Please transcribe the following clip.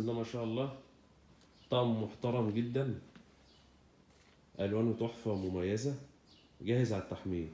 ده ما شاء الله. طعم محترم جدا. ألوانه تحفة مميزة. جاهز على التحميل.